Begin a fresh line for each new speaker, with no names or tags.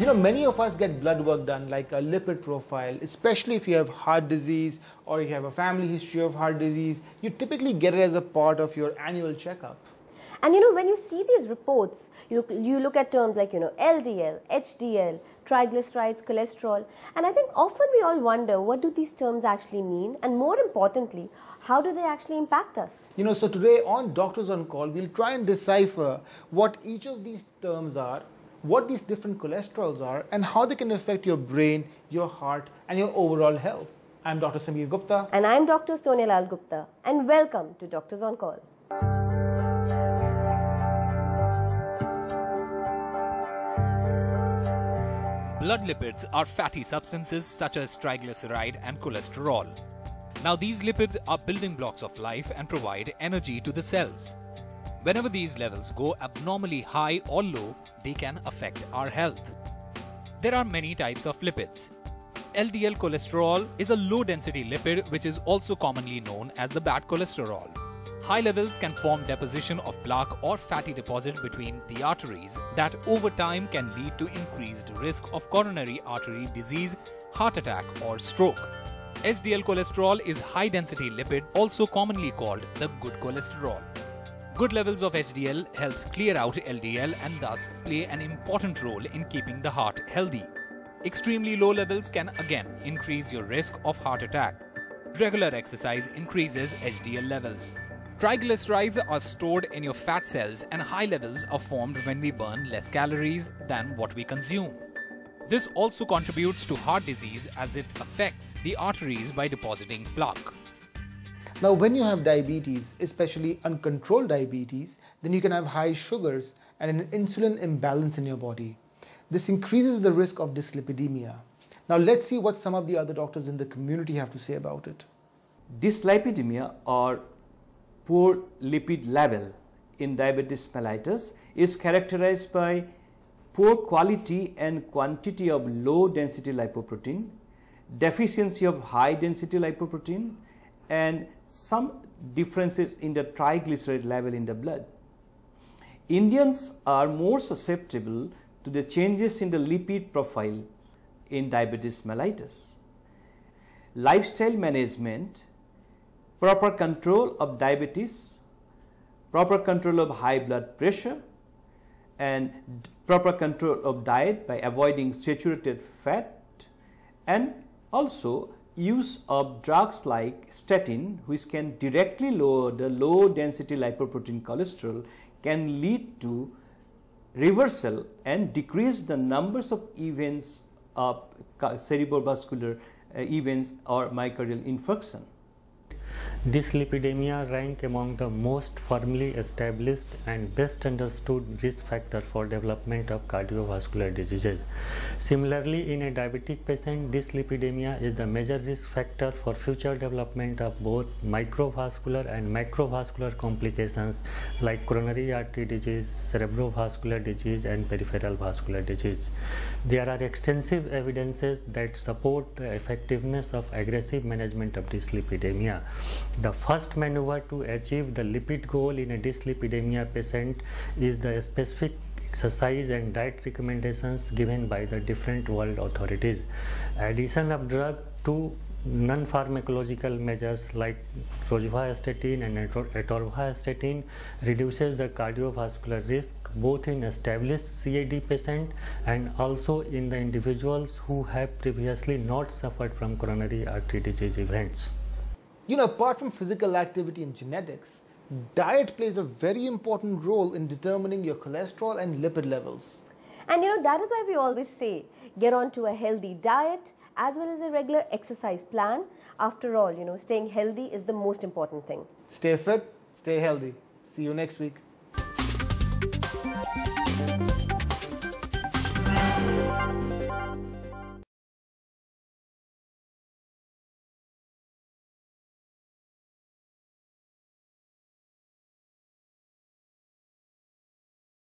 You know, many of us get blood work done, like a lipid profile, especially if you have heart disease or you have a family history of heart disease. You typically get it as a part of your annual checkup.
And you know, when you see these reports, you, you look at terms like, you know, LDL, HDL, triglycerides, cholesterol, and I think often we all wonder what do these terms actually mean, and more importantly, how do they actually impact us?
You know, so today on Doctors on Call, we'll try and decipher what each of these terms are what these different cholesterols are and how they can affect your brain, your heart, and your overall health. I'm Dr. Samir Gupta.
And I'm Dr. Sonia Lal Gupta. And welcome to Doctors on Call.
Blood lipids are fatty substances such as triglyceride and cholesterol. Now these lipids are building blocks of life and provide energy to the cells. Whenever these levels go abnormally high or low, they can affect our health. There are many types of lipids. LDL cholesterol is a low density lipid which is also commonly known as the bad cholesterol. High levels can form deposition of plaque or fatty deposit between the arteries that over time can lead to increased risk of coronary artery disease, heart attack or stroke. HDL cholesterol is high density lipid also commonly called the good cholesterol. Good levels of HDL helps clear out LDL and thus play an important role in keeping the heart healthy. Extremely low levels can again increase your risk of heart attack. Regular exercise increases HDL levels. Triglycerides are stored in your fat cells and high levels are formed when we burn less calories than what we consume. This also contributes to heart disease as it affects the arteries by depositing plaque.
Now, when you have diabetes, especially uncontrolled diabetes, then you can have high sugars and an insulin imbalance in your body. This increases the risk of dyslipidemia. Now, let's see what some of the other doctors in the community have to say about it.
Dyslipidemia or poor lipid level in diabetes mellitus is characterized by poor quality and quantity of low density lipoprotein, deficiency of high density lipoprotein, and some differences in the triglyceride level in the blood. Indians are more susceptible to the changes in the lipid profile in diabetes mellitus. Lifestyle management, proper control of diabetes, proper control of high blood pressure, and proper control of diet by avoiding saturated fat and also use of drugs like statin which can directly lower the low density lipoprotein cholesterol can lead to reversal and decrease the numbers of events of cerebrovascular uh, events or myocardial infarction.
Dyslipidemia rank among the most firmly established and best understood risk factor for development of cardiovascular diseases. Similarly, in a diabetic patient, this dyslipidemia is the major risk factor for future development of both microvascular and macrovascular complications like coronary artery disease, cerebrovascular disease and peripheral vascular disease. There are extensive evidences that support the effectiveness of aggressive management of this dyslipidemia. The first maneuver to achieve the lipid goal in a dyslipidemia patient is the specific exercise and diet recommendations given by the different world authorities. Addition of drug to non-pharmacological measures like rosuvastatin and atorvastatin reduces the cardiovascular risk both in established CAD patient and also in the individuals who have previously not suffered from coronary artery disease events.
You know, apart from physical activity and genetics, diet plays a very important role in determining your cholesterol and lipid levels.
And you know, that is why we always say get on to a healthy diet as well as a regular exercise plan. After all, you know, staying healthy is the most important thing.
Stay fit, stay healthy. See you next week.